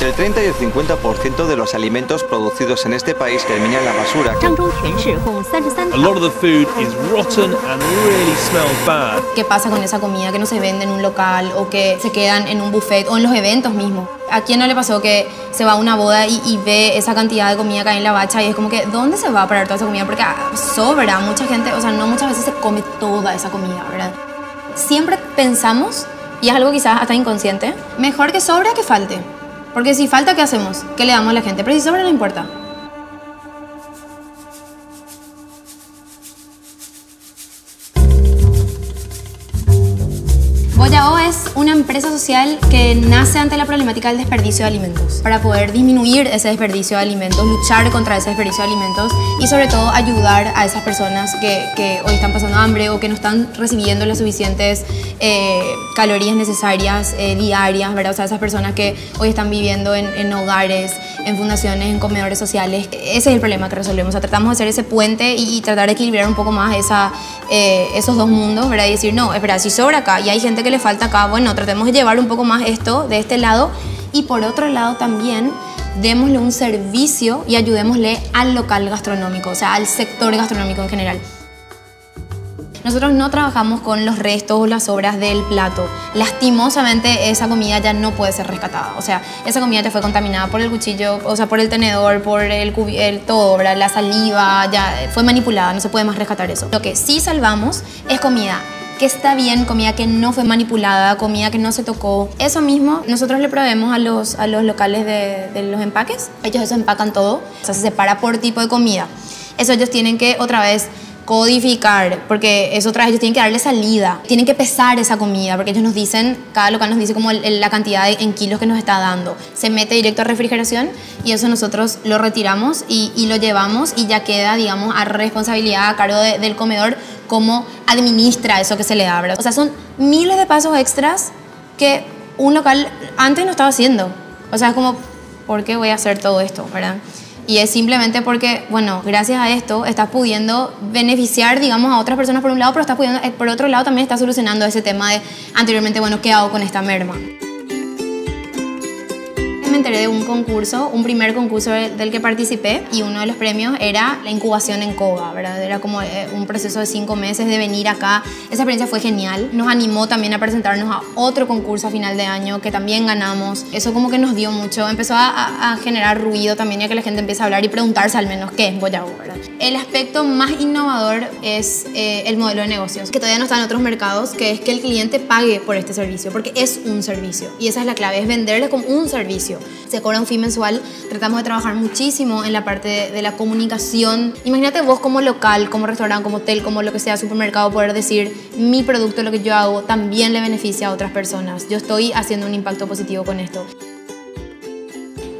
Entre el 30 y el 50% de los alimentos producidos en este país terminan en la basura. A lot of the food is rotten and really smells bad. ¿Qué pasa con esa comida que no se vende en un local o que se quedan en un buffet o en los eventos mismos? ¿A quién no le pasó que se va a una boda y, y ve esa cantidad de comida que hay en la bacha y es como que, ¿dónde se va a parar toda esa comida? Porque ah, sobra, mucha gente, o sea, no muchas veces se come toda esa comida, ¿verdad? Siempre pensamos, y es algo quizás hasta inconsciente, mejor que sobra que falte. Porque si falta, ¿qué hacemos? ¿Qué le damos a la gente? Pero no importa. Boyao es una empresa social que nace ante la problemática del desperdicio de alimentos para poder disminuir ese desperdicio de alimentos, luchar contra ese desperdicio de alimentos y sobre todo ayudar a esas personas que, que hoy están pasando hambre o que no están recibiendo las suficientes eh, calorías necesarias eh, diarias, ¿verdad? O sea, esas personas que hoy están viviendo en, en hogares, en fundaciones, en comedores sociales. Ese es el problema que resolvemos. O sea, tratamos de hacer ese puente y, y tratar de equilibrar un poco más esa, eh, esos dos mundos, ¿verdad? Y decir, no, espera, si sobra acá y hay gente que le falta acá, bueno, tratemos de llevar un poco más esto de este lado y por otro lado también démosle un servicio y ayudémosle al local gastronómico, o sea, al sector gastronómico en general. Nosotros no trabajamos con los restos o las sobras del plato. Lastimosamente esa comida ya no puede ser rescatada. O sea, esa comida ya fue contaminada por el cuchillo, o sea, por el tenedor, por el, el todo, ¿verdad? la saliva, ya fue manipulada, no se puede más rescatar eso. Lo que sí salvamos es comida que está bien, comida que no fue manipulada, comida que no se tocó. Eso mismo nosotros le proveemos a los, a los locales de, de los empaques. Ellos eso empacan todo, o sea, se separa por tipo de comida. Eso ellos tienen que otra vez codificar, porque eso otra vez ellos tienen que darle salida, tienen que pesar esa comida, porque ellos nos dicen, cada local nos dice como la cantidad en kilos que nos está dando. Se mete directo a refrigeración y eso nosotros lo retiramos y, y lo llevamos y ya queda, digamos, a responsabilidad, a cargo de- del comedor, cómo administra eso que se le ¿verdad? O sea, son miles de pasos extras que un local antes no estaba haciendo. O sea, es como, ¿por qué voy a hacer todo esto, verdad? Y es simplemente porque, bueno, gracias a esto estás pudiendo beneficiar, digamos, a otras personas por un lado, pero estás pudiendo, eh, por otro lado también estás solucionando ese tema de anteriormente, bueno, ¿qué hago con esta merma? Me enteré de un concurso, un primer concurso del que participé y uno de los premios era la incubación en COBA, ¿verdad? Era como eh, un proceso de cinco meses de venir acá. Esa experiencia fue genial. Nos animó también a presentarnos a otro concurso a final de año que también ganamos. Eso como que nos dio mucho. Empezó a- a generar ruido también y a que la gente empiece a hablar y preguntarse al menos qué es Boyago, ¿verdad? El aspecto más innovador es eh, el modelo de negocios, que todavía no está en otros mercados, que es que el cliente pague por este servicio, porque es un servicio. Y esa es la clave, es venderle como un servicio. Se cobra un fee mensual, tratamos de trabajar muchísimo en la parte de, de la comunicación. Imagínate vos como local, como restaurante, como hotel, como lo que sea, supermercado, poder decir, mi producto, lo que yo hago, también le beneficia a otras personas. Yo estoy haciendo un impacto positivo con esto.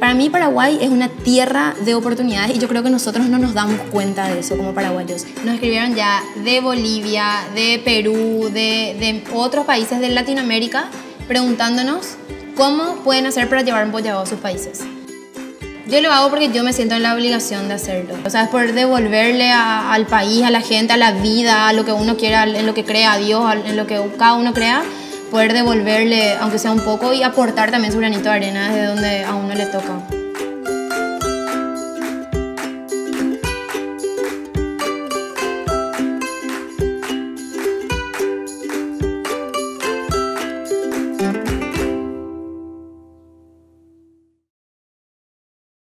Para mí Paraguay es una tierra de oportunidades y yo creo que nosotros no nos damos cuenta de eso como paraguayos. Nos escribieron ya de Bolivia, de Perú, de, de otros países de Latinoamérica preguntándonos cómo pueden hacer para llevar un bollado a sus países. Yo lo hago porque yo me siento en la obligación de hacerlo. O sea, es por devolverle a- al país, a la gente, a la vida, a lo que uno quiera, en lo que crea a Dios, en lo que cada uno crea, poder devolverle, aunque sea un poco, y aportar también su granito de arena desde donde a uno le toca.